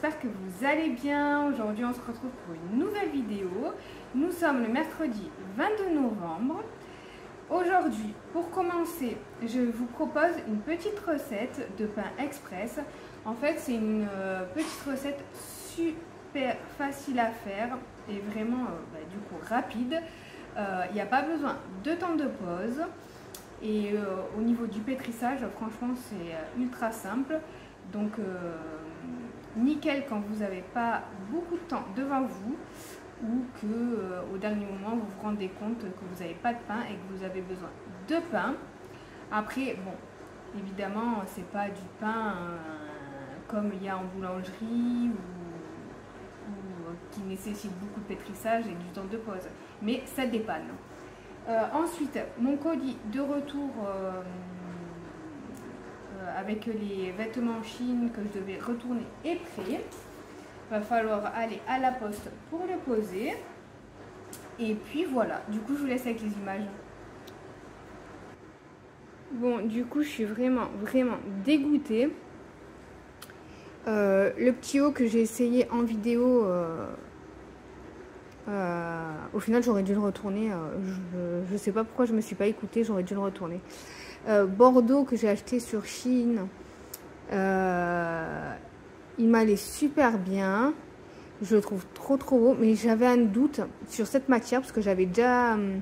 j'espère que vous allez bien. Aujourd'hui on se retrouve pour une nouvelle vidéo. Nous sommes le mercredi 22 novembre. Aujourd'hui, pour commencer, je vous propose une petite recette de pain express. En fait, c'est une euh, petite recette super facile à faire et vraiment euh, bah, du coup rapide. Euh, il n'y a pas besoin de temps de pause. Et au niveau du pétrissage, franchement, c'est ultra simple. Donc, nickel quand vous n'avez pas beaucoup de temps devant vous ou que euh, au dernier moment vous vous rendez compte que vous n'avez pas de pain et que vous avez besoin de pain. Après, bon, évidemment, c'est pas du pain euh, comme il y a en boulangerie ou, euh, qui nécessite beaucoup de pétrissage et du temps de pause, mais ça dépanne. ensuite, mon colis de retour avec les vêtements en Chine que je devais retourner est prêt. Va falloir aller à la poste pour le poser. Et puis voilà, du coup je vous laisse avec les images. Bon, du coup je suis vraiment, vraiment dégoûtée. Euh, le petit haut que j'ai essayé en vidéo, euh, euh, au final j'aurais dû le retourner. je ne sais pas pourquoi je me suis pas écoutée, j'aurais dû le retourner. Bordeaux que j'ai acheté sur Chine, il m'allait super bien. Je le trouve trop trop beau. Mais j'avais un doute sur cette matière parce que j'avais déjà hum,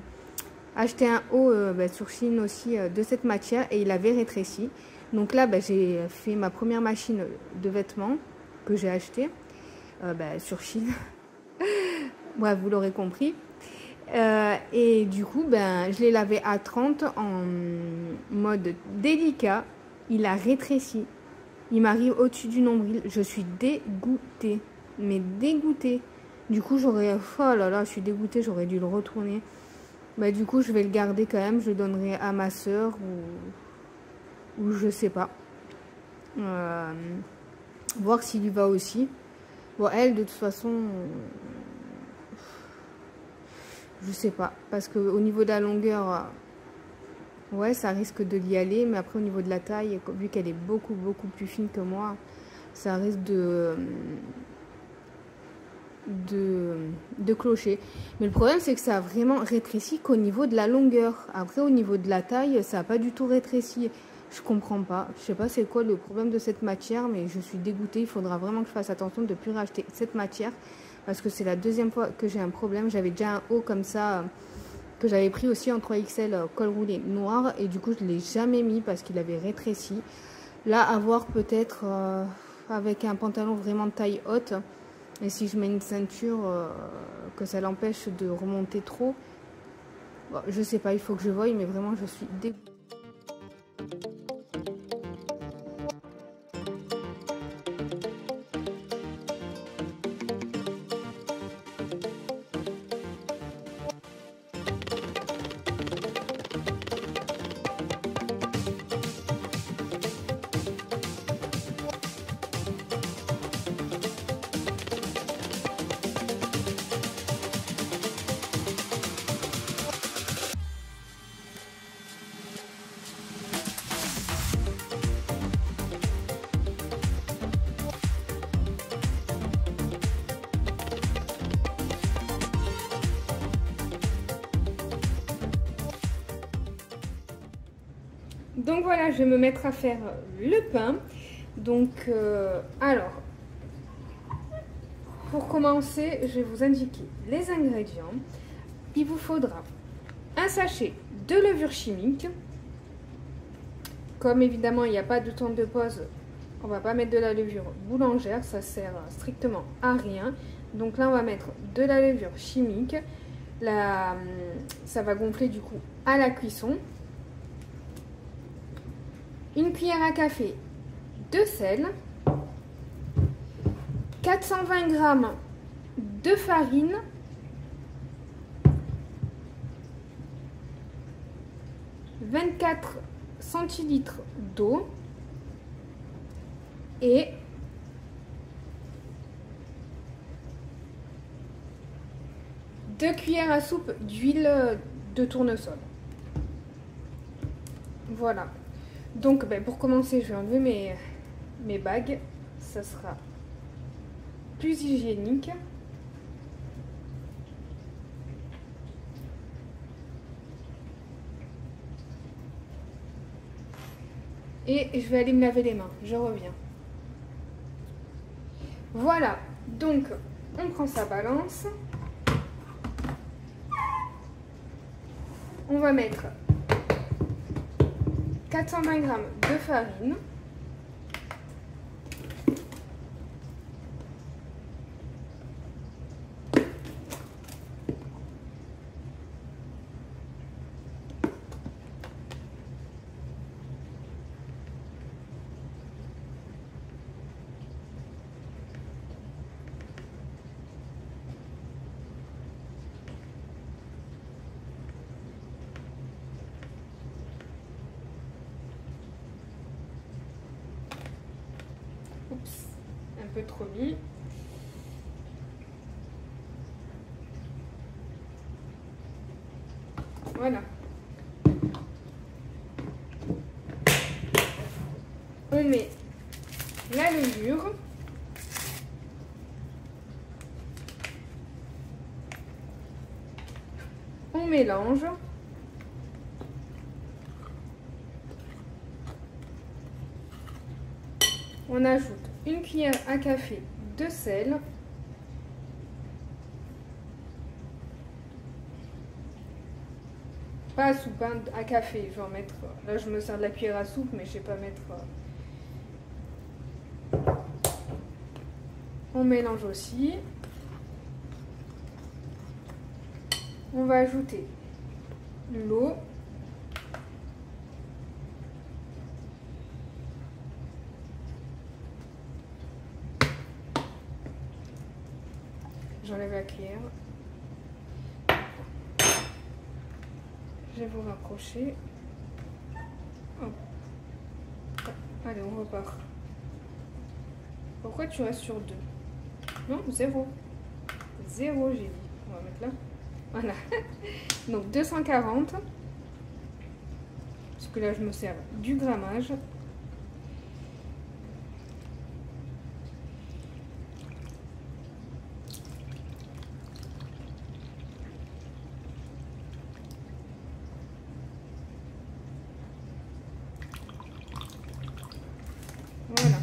acheté un haut euh, bah, sur Chine aussi euh, de cette matière et il avait rétréci. Donc là, bah, j'ai fait ma première machine de vêtements que j'ai acheté euh, bah, sur Chine. Vous l'aurez compris. Et du coup, ben, je l'ai lavé à 30 en mode délicat. Il a rétréci. Il m'arrive au-dessus du nombril. Je suis dégoûtée. Mais dégoûtée. Du coup, j'aurais... Oh là là, je suis dégoûtée. J'aurais dû le retourner. Bah, du coup, je vais le garder quand même. Je le donnerai à ma soeur ou... Ou je sais pas. Euh, voir s'il y va aussi. Bon, elle, de toute façon... Je sais pas. Parce que au niveau de la longueur Ouais, ça risque de l'y aller, mais après au niveau de la taille, vu qu'elle est beaucoup beaucoup plus fine que moi, ça risque de, de, de clocher. Mais le problème c'est que ça a vraiment rétréci qu'au niveau de la longueur. Après au niveau de la taille, ça n'a pas du tout rétréci. Je comprends pas. Je sais pas c'est quoi le problème de cette matière, mais je suis dégoûtée. Il faudra vraiment que je fasse attention de ne plus racheter cette matière. Parce que c'est la deuxième fois que j'ai un problème. J'avais déjà un haut comme ça que j'avais pris aussi en 3XL euh, col roulé noir et du coup je ne l'ai jamais mis parce qu'il avait rétréci. Là à voir peut-être euh, avec un pantalon vraiment de taille haute et si je mets une ceinture euh, que ça l'empêche de remonter trop. Bon, je sais pas, il faut que je voie mais vraiment je suis dégoûtée. Donc voilà, je vais me mettre à faire le pain. Donc, euh, alors, pour commencer, je vais vous indiquer les ingrédients. Il vous faudra un sachet de levure chimique. Comme évidemment, il n'y a pas de temps de pause, on va pas mettre de la levure boulangère, ça sert strictement à rien. Donc là, on va mettre de la levure chimique. ça va gonfler du coup à la cuisson une cuillère à café de sel, 420 g de farine, « 24 centilitres d'eau et deux cuillères à soupe d'huile de tournesol. Voilà. Donc ben, pour commencer, je vais enlever mes, mes bagues. Ça sera plus hygiénique. Et je vais aller me laver les mains. Je reviens. Voilà. Donc, on prend sa balance. On va mettre 420 g de farine. un peu trop mis. Voilà. On met la levure. On mélange. On ajoute une cuillère à café de sel. Pas à soupe, hein, à café. Je vais en mettre. Là, je me sers de la cuillère à soupe, mais je vais pas mettre. Euh. On mélange aussi. On va ajouter l'eau. J'enlève la cuillère. Je vais vous raccrocher. Allez, on repart. Pourquoi tu restes sur deux? Non, zéro. Zéro, j'ai dit. On va mettre là. Voilà. Donc 240. Parce que là, je me sers du grammage. Voilà.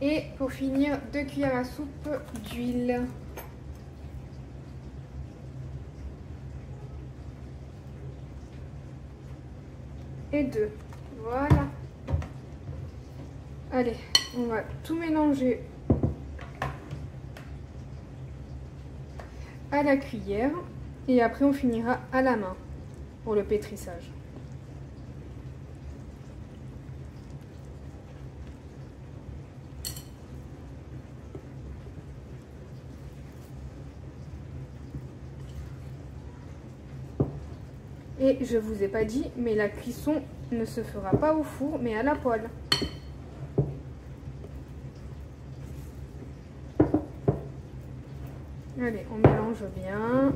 Et pour finir, deux cuillères à soupe d'huile. Voilà. Allez, on va tout mélanger à la cuillère. Et après, on finira à la main pour le pétrissage. Et je vous ai pas dit, mais la cuisson ne se fera pas au four, mais à la poêle. Allez, on mélange bien.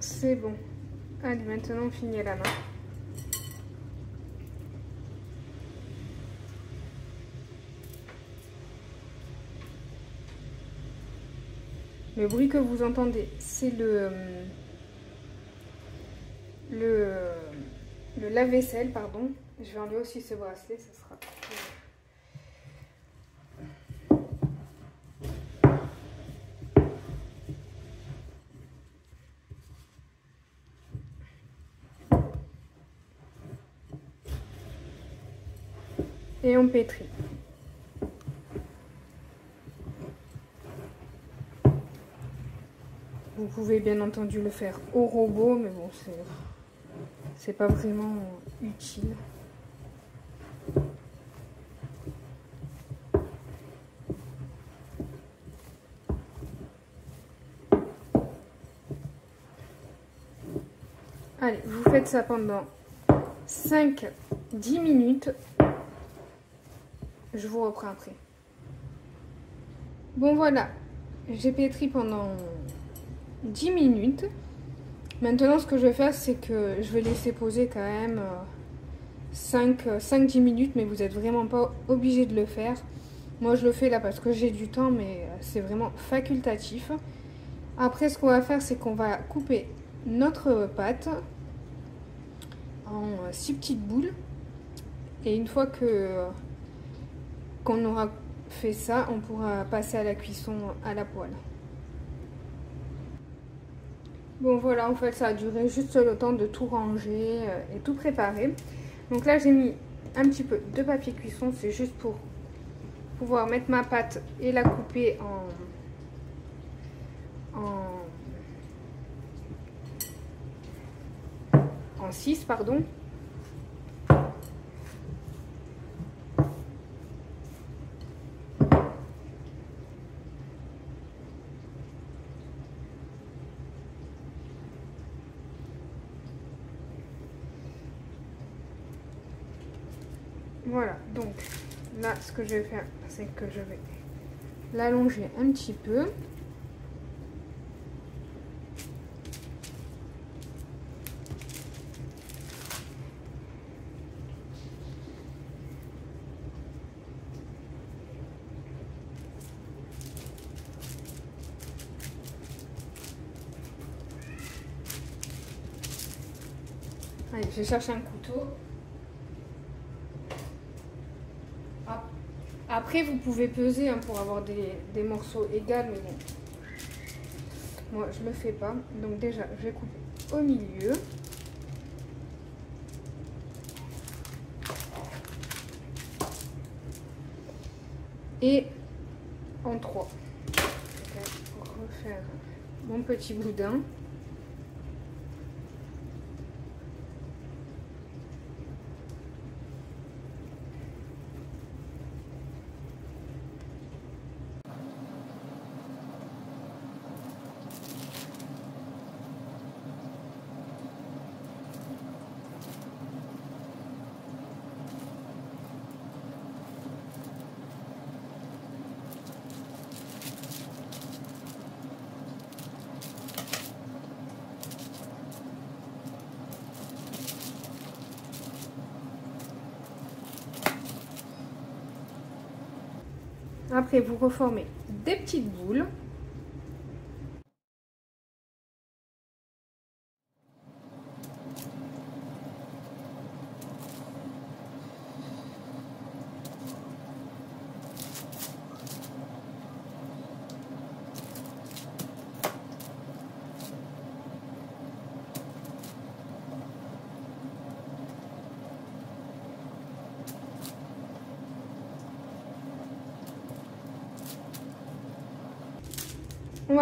C'est bon. Allez, maintenant on finit la main. Le bruit que vous entendez, c'est le, le, le lave-vaisselle, pardon. Je vais enlever aussi ce bracelet, ça sera Et on pétrit. Vous pouvez bien entendu le faire au robot, mais bon, c'est pas vraiment utile. Allez, vous faites ça pendant 5-10 minutes. Je vous reprends après. Bon voilà, j'ai pétri pendant 10 minutes. Maintenant, ce que je vais faire, c'est que je vais laisser poser quand même 5-10 minutes, mais vous n'êtes vraiment pas obligé de le faire. Moi, je le fais là parce que j'ai du temps, mais c'est vraiment facultatif. Après, ce qu'on va faire, c'est qu'on va couper notre pâte en six petites boules. Et une fois que qu'on aura fait ça, on pourra passer à la cuisson à la poêle. Bon voilà, en fait ça a duré juste le temps de tout ranger euh, et tout préparer. Donc là j'ai mis un petit peu de papier cuisson, c'est juste pour pouvoir mettre ma pâte et la couper en, en, en 6 pardon. Voilà, donc là, ce que je vais faire, c'est que je vais l'allonger un petit peu. Allez, je cherche un couteau. Après, vous pouvez peser hein, pour avoir des, morceaux égaux, mais bon. Moi, je le fais pas. Donc déjà, je vais couper au milieu. Et en trois. Pour refaire mon petit boudin. Après, vous reformez des petites boules.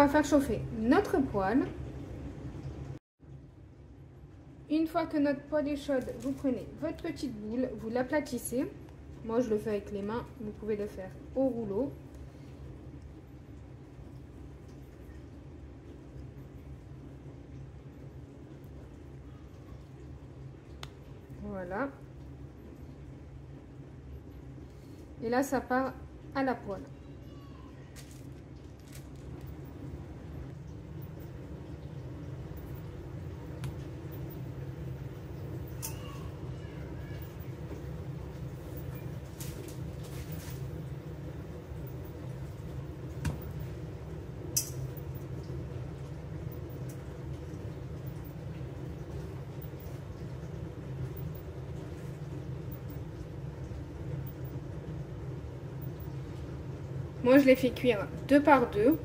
Va faire chauffer notre poêle. Une fois que notre poêle est chaude, vous prenez votre petite boule, vous l'aplatissez. Moi, je le fais avec les mains. Vous pouvez le faire au rouleau. Voilà. Et là, ça part à la poêle. Je les fais cuire deux par deux.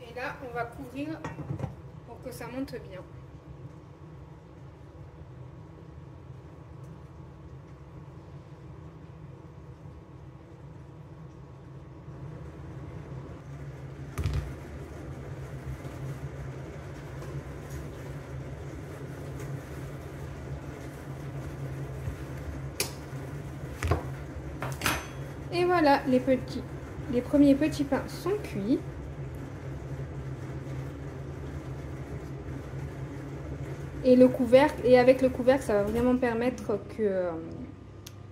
Et là, on va couvrir pour que ça monte bien. Et voilà les petits les premiers petits pains sont cuits. Et le couvercle, et avec le couvercle, ça va vraiment permettre que,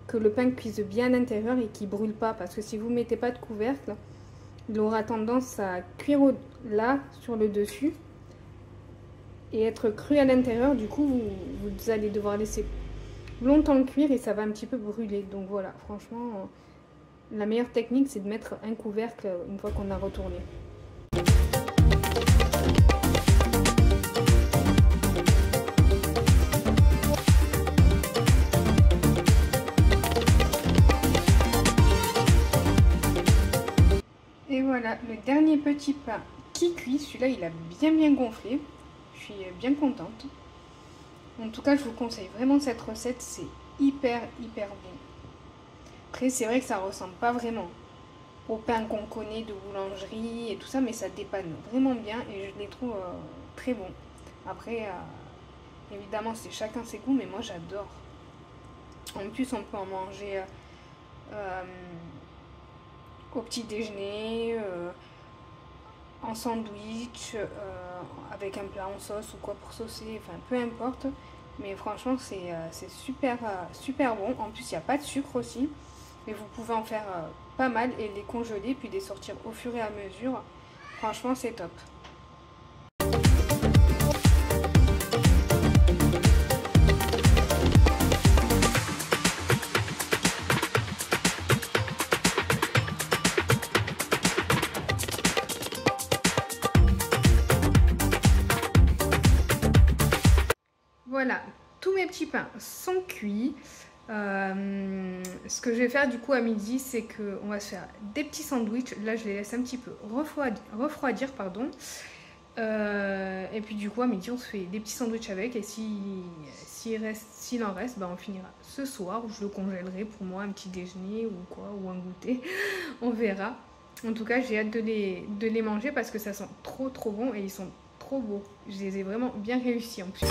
que le pain cuise bien à l'intérieur et qu'il ne brûle pas. Parce que si vous ne mettez pas de couvercle, il aura tendance à cuire là, sur le dessus, et être cru à l'intérieur. Du coup, vous, vous, allez devoir laisser longtemps cuire et ça va un petit peu brûler. Donc voilà, franchement, la meilleure technique, c'est de mettre un couvercle une fois qu'on a retourné. Et voilà, le dernier petit pain qui cuit. Celui-là, il a bien bien gonflé. Je suis bien contente. En tout cas, je vous conseille vraiment cette recette. C'est hyper, hyper bon. Après, c'est vrai que ça ressemble pas vraiment au pain qu'on connaît de boulangerie et tout ça, mais ça dépanne vraiment bien et je les trouve euh, très bons. Après, euh, évidemment, c'est chacun ses goûts, mais moi j'adore. En plus, on peut en manger euh, au petit déjeuner, en sandwich, avec un plat en sauce ou quoi pour saucer, enfin peu importe. Mais franchement, c'est super, super bon. En plus, il n'y a pas de sucre aussi. Mais vous pouvez en faire euh, pas mal et les congeler puis les sortir au fur et à mesure. Franchement, c'est top. Voilà, tous mes petits pains sont cuits. Euh, ce que je vais faire du coup à midi, c'est qu'on va se faire des petits sandwichs. Là, je les laisse un petit peu refroidir. pardon. Euh, et puis du coup, à midi, on se fait des petits sandwichs avec. Et s'il si, en reste, bah, on finira ce soir. Ou je le congèlerai pour moi, un petit déjeuner ou quoi, ou un goûter. on verra. En tout cas, j'ai hâte de les, de les manger parce que ça sent trop trop bon et ils sont trop beaux. Je les ai vraiment bien réussis en plus.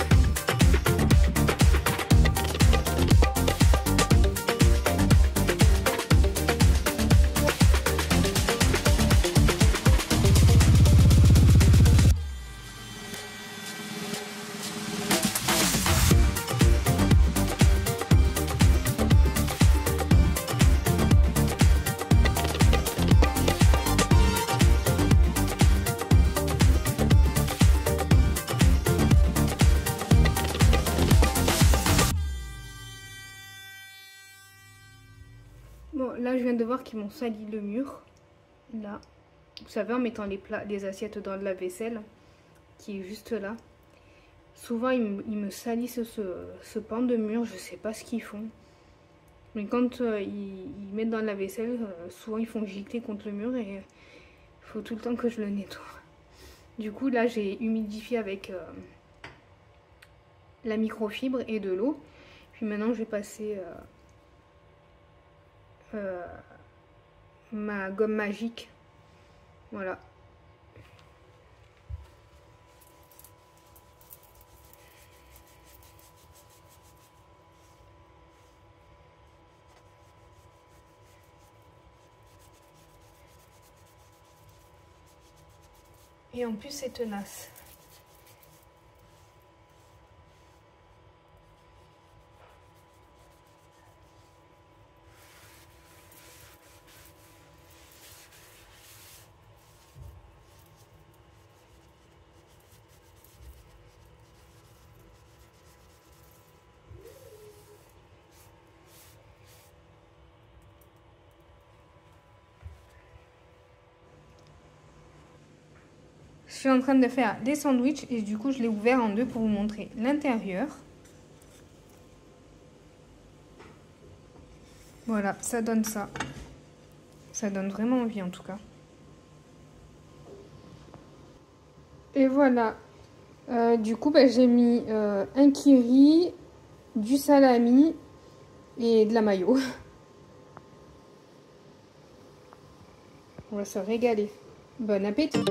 Qu'ils m'ont sali le mur. Là. Vous savez, en mettant les, plats, les assiettes dans la vaisselle, qui est juste là. Souvent, ils, me salissent ce, pan de mur. Je sais pas ce qu'ils font. Mais quand euh, ils, mettent dans la vaisselle, euh, souvent, ils font gicler contre le mur. Et il faut tout le temps que je le nettoie. Du coup, là, j'ai humidifié avec euh, la microfibre et de l'eau. Puis maintenant, je vais passer... Euh, ma gomme magique. Voilà. Et en plus, c'est tenace. Je suis en train de faire des sandwichs et du coup je l'ai ouvert en deux pour vous montrer l'intérieur. Voilà, ça donne ça. Ça donne vraiment envie en tout cas. Et voilà. Euh, du coup, bah, j'ai mis euh, un kiri, du salami et de la mayo. On va se régaler. Bon appétit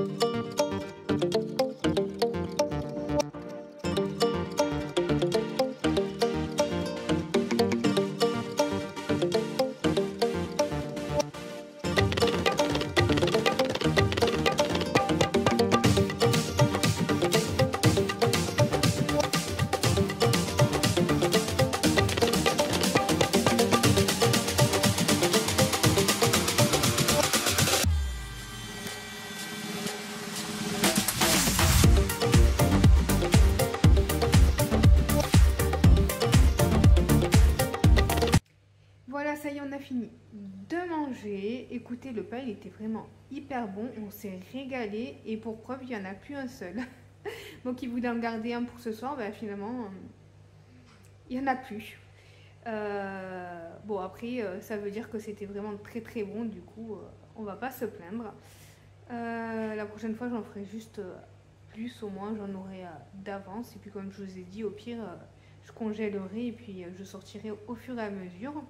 il était vraiment hyper bon. On s'est régalé. Et pour preuve, il n'y en a plus un seul. Moi qui voulais en garder un pour ce soir, ben, finalement, il n'y en a plus. Euh, bon, après, euh, ça veut dire que c'était vraiment très très bon. Du coup, euh, on va pas se plaindre. la prochaine fois, j'en ferai juste plus. Au moins, j'en aurai d'avance. Et puis, comme je vous ai dit, au pire, je congèlerai et puis je sortirai au fur et à mesure.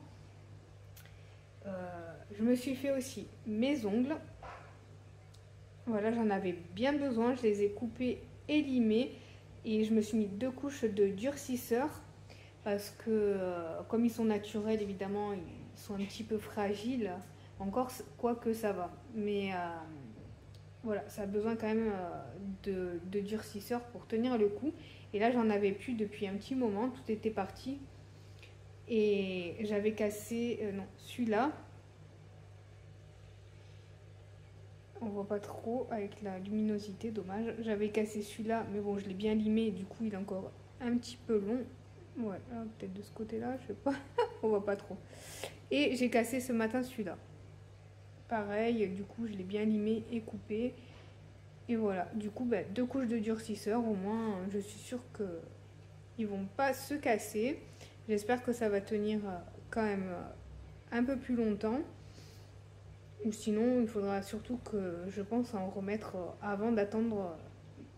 Je me suis fait aussi mes ongles. Voilà, j'en avais bien besoin. Je les ai coupés et limés. Et je me suis mis deux couches de durcisseur parce que euh, comme ils sont naturels, évidemment, ils sont un petit peu fragiles. Encore, quoique ça va. Mais euh, voilà, ça a besoin quand même euh, de, durcisseur pour tenir le coup. Et là, j'en avais plus depuis un petit moment. Tout était parti. Et j'avais cassé, non, celui-là. On voit pas trop avec la luminosité, dommage. J'avais cassé celui-là, mais bon, je l'ai bien limé. Du coup, il est encore un petit peu long. Ouais, peut-être de ce côté-là, je sais pas. On voit pas trop. Et j'ai cassé ce matin celui-là. Pareil, du coup, je l'ai bien limé et coupé. Et voilà, du coup, bah, deux couches de durcisseur, au moins, je suis sûre que ils vont pas se casser. J'espère que ça va tenir euh, quand même euh, un peu plus longtemps. Ou sinon, il faudra surtout que je pense en remettre euh, avant d'attendre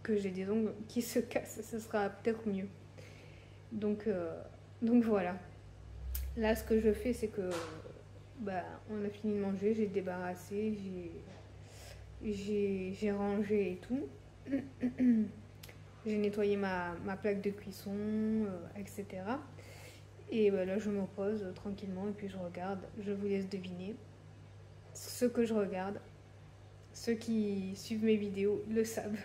que j'ai des ongles qui se cassent. Ce sera peut-être mieux. Donc, donc voilà. Là, ce que je fais, c'est que bah, on a fini de manger, j'ai débarrassé, j'ai rangé et tout. j'ai nettoyé ma, plaque de cuisson, etc. Et bah, là, je me pose tranquillement et puis je regarde. Je vous laisse deviner ce que je regarde. Ceux qui suivent mes vidéos le savent.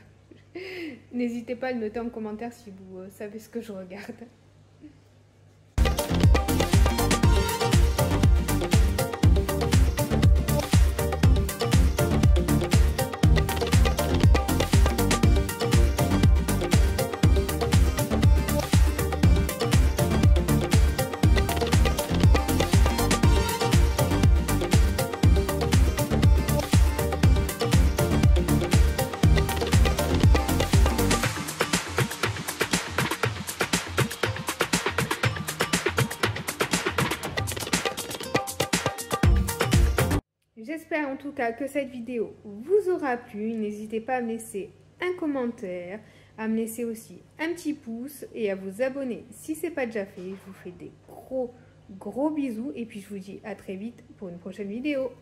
N'hésitez pas à le noter en commentaire si vous euh, savez ce que je regarde. En tout cas que cette vidéo vous aura plu. N'hésitez pas à me laisser un commentaire, à me laisser aussi un petit pouce et à vous abonner si ce n'est pas déjà fait. Je vous fais des gros gros bisous et puis je vous dis à très vite pour une prochaine vidéo.